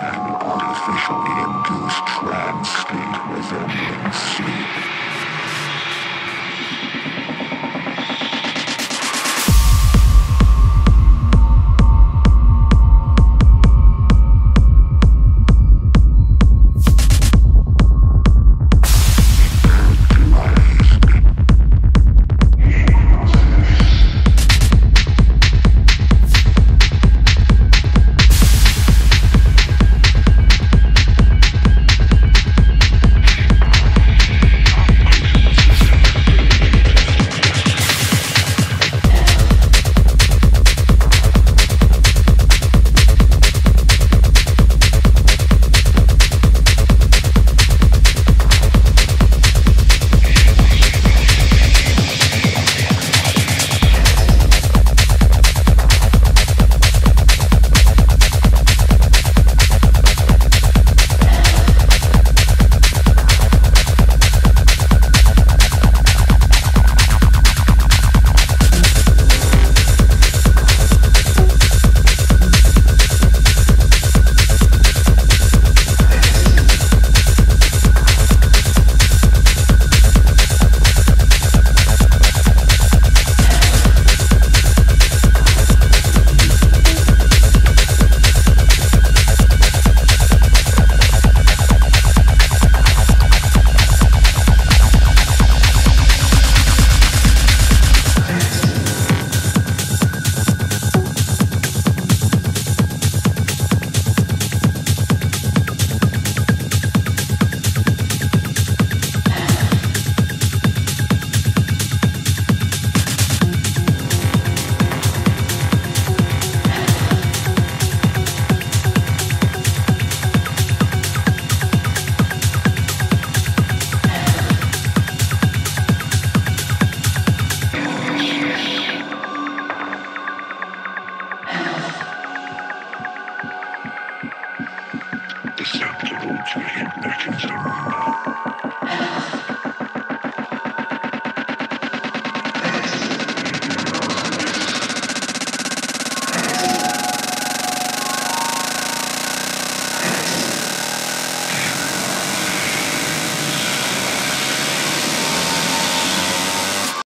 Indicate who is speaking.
Speaker 1: an artificially induced trance state resembling sleep. Hypnotism.